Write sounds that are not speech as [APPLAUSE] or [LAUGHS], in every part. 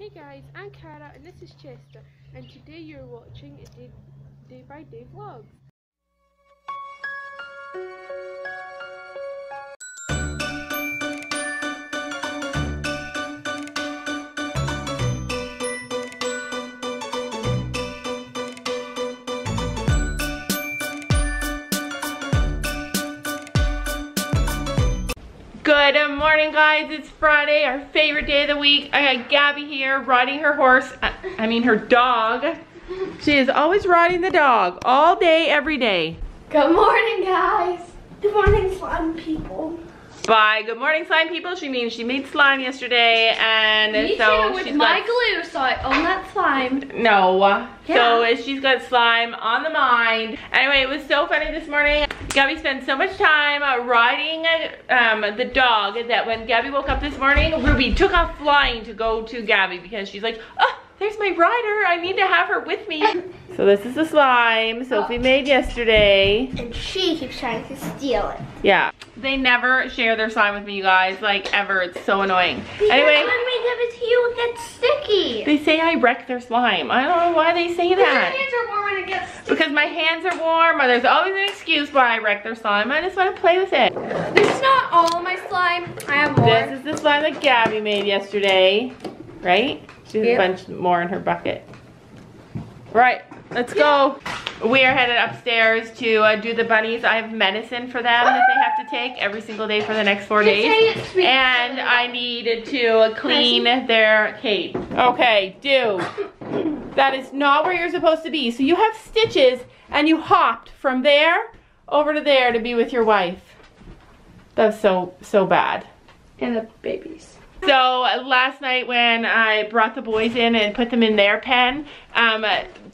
Hey guys, I'm Cara and this is Chester, and today you're watching a day, day by day vlog. Morning guys, it's Friday, our favorite day of the week. I got Gabby here riding her horse, I, I mean her dog. She is always riding the dog, all day, every day. Good morning, guys. Good morning, slime people. By good morning slime people, she means she made slime yesterday and Me so too, with she's my glue, so I own that slime. no. So Yeah. she's got slime on the mind. Anyway, it was so funny this morning. Gabby spent so much time uh, riding um, the dog that when Gabby woke up this morning, Ruby took off flying to go to Gabby because she's like, oh, there's my rider. I need to have her with me. [LAUGHS] so this is the slime Sophie oh. made yesterday. And she keeps trying to steal it. Yeah. They never share their slime with me, you guys. Like, ever. It's so annoying. Anyway, when we give it to you, it gets sticky. they say I wreck their slime. I don't know why they say Your that. hands are warm when it gets sticky. Because my hands are warm, or there's always an excuse why I wreck their slime. I just want to play with it. This is not all of my slime. I have more. This is the slime that Gabby made yesterday, right? She has Yep. a bunch more in her bucket. Right, let's go. We are headed upstairs to uh, do the bunnies. I have medicine for them that they have to take every single day for the next four days. And I needed to clean their cage. Okay, dude. That is not where you're supposed to be. So you have stitches and you hopped from there over to there to be with your wife. That's so, so bad. And the babies. So last night when I brought the boys in and put them in their pen, um,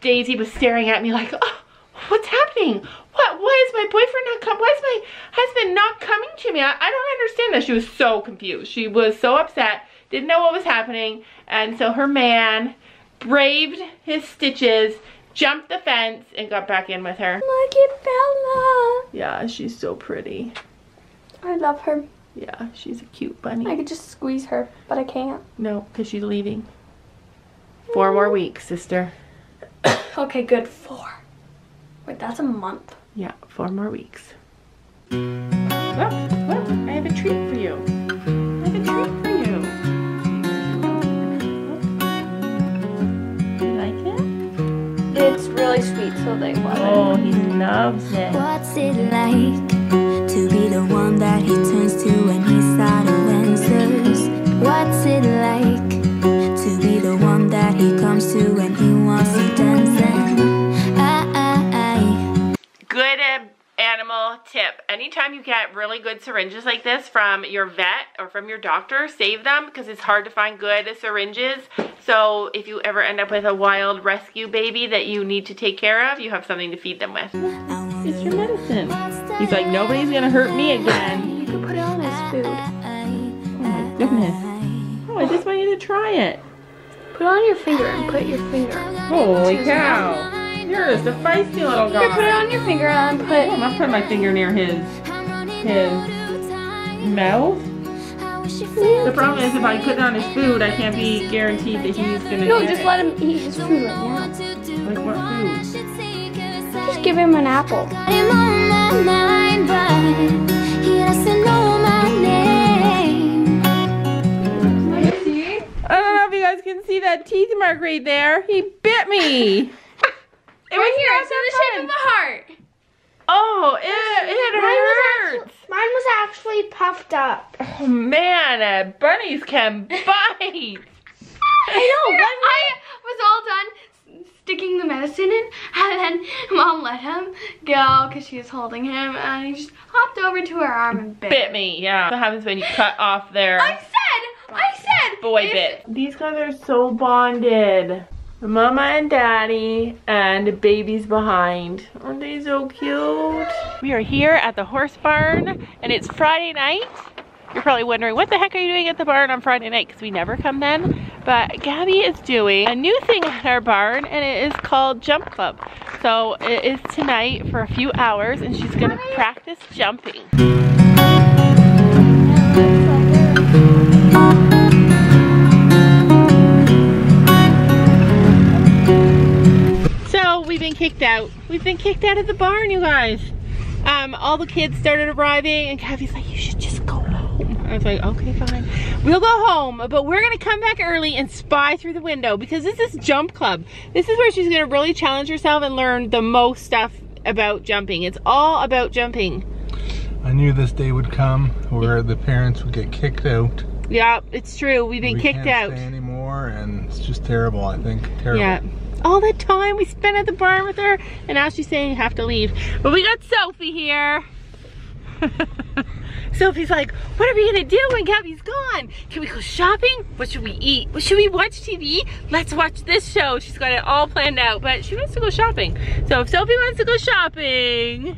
Daisy was staring at me like, oh, what's happening? What, why is my boyfriend not coming? Why is my husband not coming to me? I, I don't understand this. She was so confused. She was so upset, didn't know what was happening. And so her man braved his stitches, jumped the fence, and got back in with her. Look at Bella. Yeah, she's so pretty. I love her. Yeah, she's a cute bunny. I could just squeeze her, but I can't. No, because she's leaving. Four more mm. weeks, sister. [COUGHS] Okay, good. Four. Wait, that's a month. Yeah, four more weeks. Look, look, I have a treat for you. I have a treat for you. You like it? It's really sweet, so they love Oh, he loves it. What's it like to be the one that he you get really good syringes like this from your vet or from your doctor, save them because it's hard to find good syringes. So if you ever end up with a wild rescue baby that you need to take care of, you have something to feed them with. It's your medicine. He's like, nobody's gonna hurt me again. You can put it on his food. Oh my goodness. Oh, I just want you to try it. Put it on your finger and put your finger. Holy cow. You're just a feisty little Here, put it guy. on your finger and put. Oh, put. I'm not putting my finger near his his mouth. The problem is if I put down his food, I can't be guaranteed that he's gonna No, get just it. let him eat his food right now. Like what food? Just give him an apple. I'm on my mind, but he doesn't know my name. I don't know if you guys can see that teeth mark right there. He bit me. [LAUGHS] It was here, not it's in that the shape of a heart. Oh, it, it hurts. Mine was actually puffed up. Oh man, uh, bunnies can [LAUGHS] bite. I know. [LAUGHS] I was all done sticking the medicine in, and then mom let him go because she was holding him, and he just hopped over to her arm and bit. Bit me, yeah. What happens when you cut off their I said, I said, boy bit? These guys are so bonded. Mama and daddy and babies behind. Aren't they so cute? We are here at the horse barn and it's Friday night. You're probably wondering, what the heck are you doing at the barn on Friday night? Because we never come then. But Gabby is doing a new thing at our barn and it is called Jump Club. So it is tonight for a few hours and she's gonna practice jumping. Kicked out. We've been kicked out of the barn, you guys. Um, all the kids started arriving and Kathy's like, you should just go home. I was like, okay, fine. We'll go home, but we're gonna come back early and spy through the window because this is jump club. This is where she's gonna really challenge herself and learn the most stuff about jumping. It's all about jumping. I knew this day would come where the parents would get kicked out. Yeah, it's true. We've been we kicked can't out. Stay anymore, and it's just terrible. I think terrible. Yeah. All that time we spent at the barn with her, and now she's saying you have to leave. But we got Sophie here. [LAUGHS] Sophie's like, what are we gonna do when Gabby's gone? Can we go shopping? What should we eat? What should we watch TV? Let's watch this show. She's got it all planned out, but she wants to go shopping. So if Sophie wants to go shopping,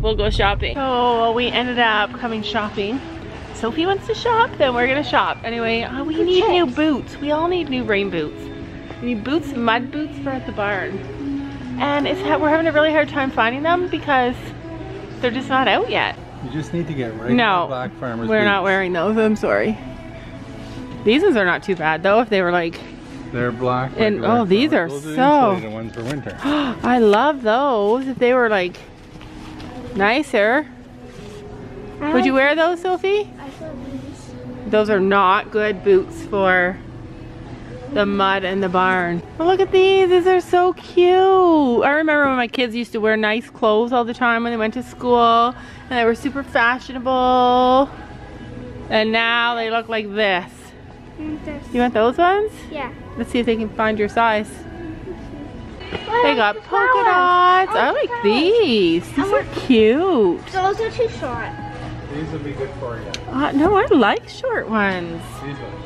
we'll go shopping. So we ended up coming shopping. Sophie wants to shop, then we're gonna shop. Anyway, uh, we need new boots. We all need new rain boots. We need boots, mud boots for at the barn. And it's ha we're having a really hard time finding them because they're just not out yet. You just need to get right No, black farmers. We're not wearing those, I'm sorry. These ones are not too bad though if they were like, They're black. And- regular oh, these farmers. are Those the so- insulated ones for winter. [GASPS] I love those. If they were like nicer. Would you wear those, Sophie? I saw these. Those are not good boots for the mud and the barn. Oh, look at these. These are so cute. I remember when my kids used to wear nice clothes all the time when they went to school and they were super fashionable. And now they look like this. You want those ones? Yeah. Let's see if they can find your size. What They got the polka dots. I like flowers. these. These are cute. Those are too short. These would be good for you. Uh, no, I like short ones. These ones.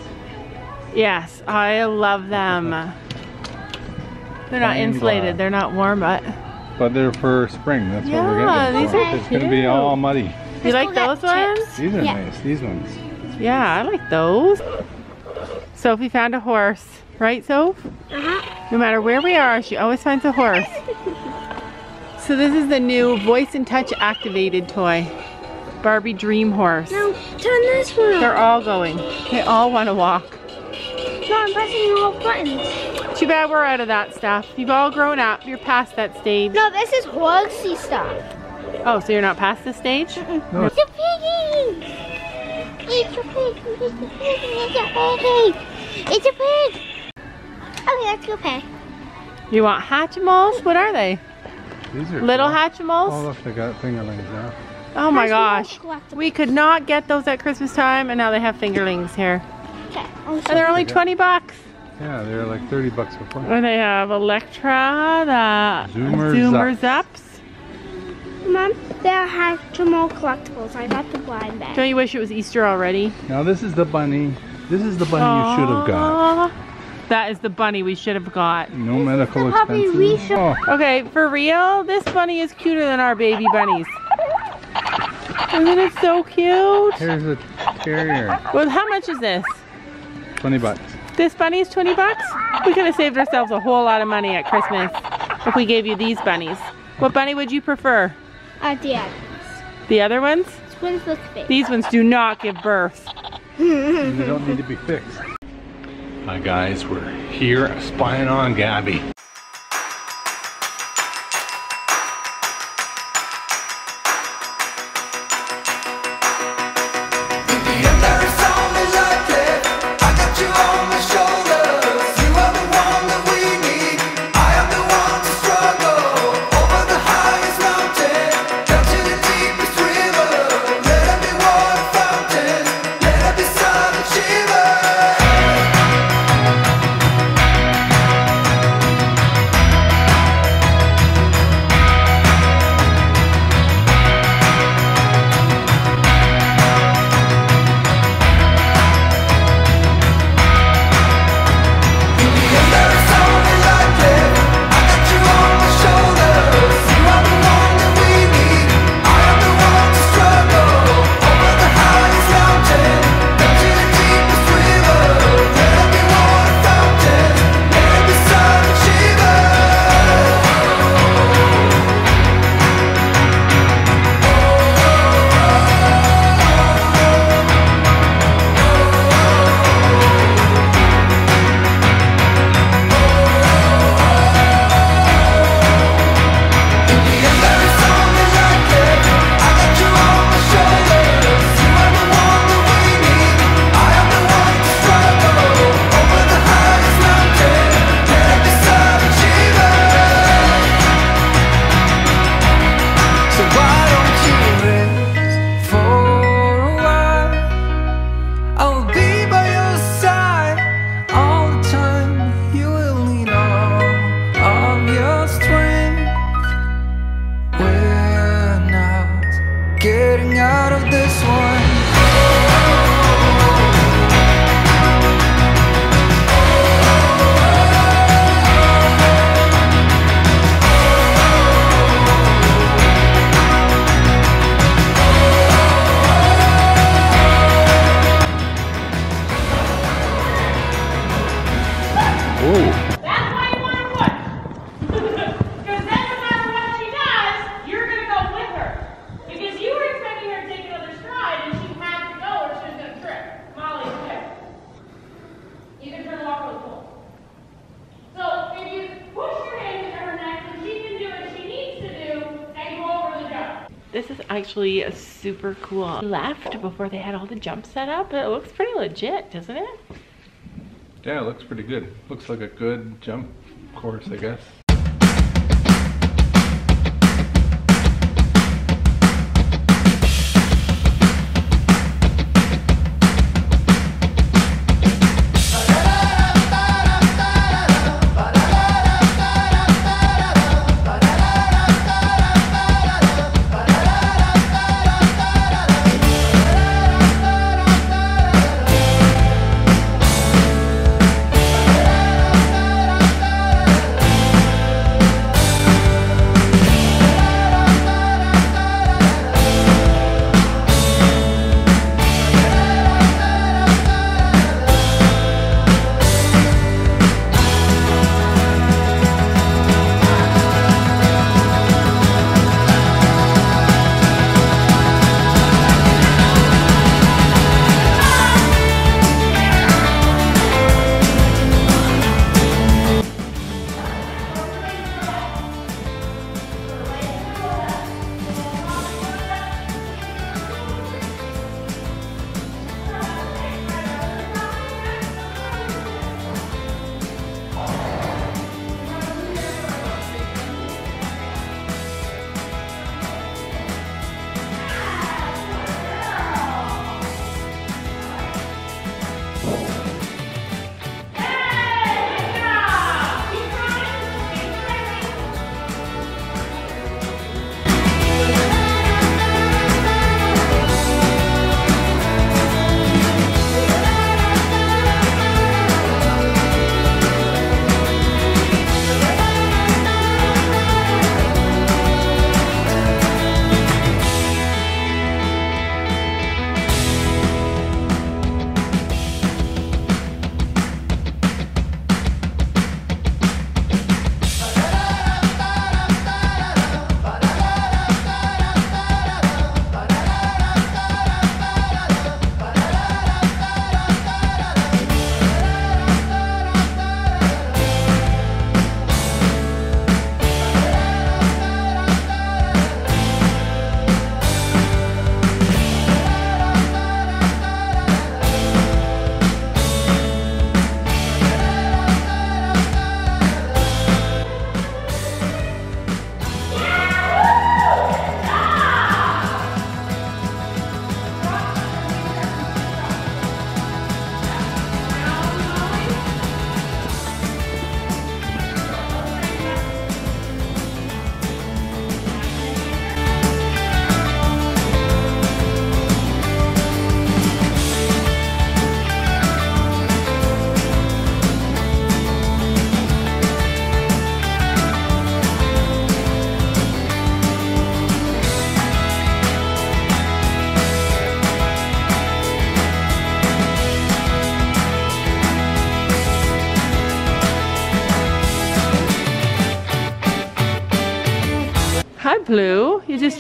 Yes, I love them. They're not Plain insulated. black. They're not warm, but But they're for spring. That's what we're Yeah, getting. these for. are It's gonna be all muddy. you Let's like go get those chips. ones? These are Yeah. nice. These ones. Yeah, I like those. Sophie found a horse, right, Soph? Uh-huh. No matter where we are, she always finds a horse. So this is the new voice and touch activated toy. Barbie Dream Horse. No, turn this one. They're all going. They all want to walk. No, I'm pressing all buttons. Too bad we're out of that stuff. You've all grown up. You're past that stage. No, this is horsey stuff. Oh, so you're not past this stage? No. It's a piggy. It's a pig. It's a pig. It's a pig. It's a pig. Okay, let's go pay. You want Hatchimals? What are they? These are Little cool. Oh Hatchimals? look, they got fingerlings now. Oh my gosh. We could not get those at Christmas time and now they have fingerlings here. Okay. I'll And they're only 20 bucks. Yeah, they're like 30 bucks before. And they have Electra, the Zoomer Zoomer Zupps. Zupps. Mom, they has two more collectibles. I got the blind bag. Don't you wish it was Easter already? Now this is the bunny. This is the bunny you should have got. That is the bunny we should have got. No medical the puppy expenses. we should- Oh, Okay, for real, this bunny is cuter than our baby bunnies. Isn't it so cute? here's a terrier. Well, how much is this? 20 bucks. This bunny is 20 bucks? We could have saved ourselves a whole lot of money at Christmas if we gave you these bunnies. What bunny would you prefer? Uh, the others. The other ones? Twins with face. These ones do not give birth. And they don't need to be fixed. Hi guys, we're here spying on Gabby. That's why you want to push. [LAUGHS] Because then no matter what she does, you're going to go with her. Because you were expecting her to take another stride and she had to go or she was going to trip. Molly, okay. You can turn the walk really cool. So if you push your hand into her neck so she can do what she needs to do and go over the jump. This is actually a super cool. We left before they had all the jumps set up. It looks pretty legit, doesn't it? Yeah, it looks pretty good. Looks like a good jump course, I guess.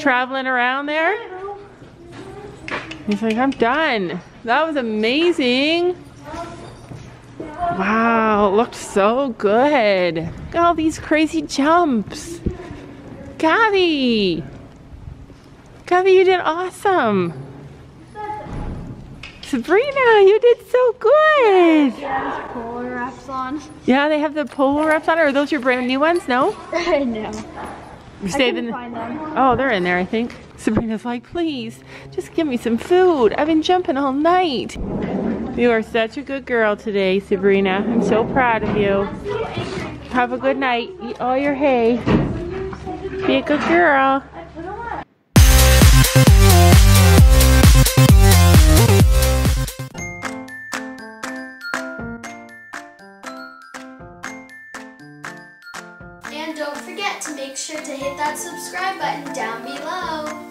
Traveling around there? He's like, I'm done. That was amazing. Wow, it looked so good. Look at all these crazy jumps. Gabby. Gabby, you did awesome. Sabrina, you did so good. Yeah, polo wraps on. Yeah, they have the polo wraps on. Are those your brand new ones? No? [LAUGHS] I You stayed in. Them. Oh, they're in there, I think. Sabrina's like, please, just give me some food. I've been jumping all night. You are such a good girl today, Sabrina. I'm so proud of you. Have a good night. Eat all your hay. Be a good girl. Subscribe button down below.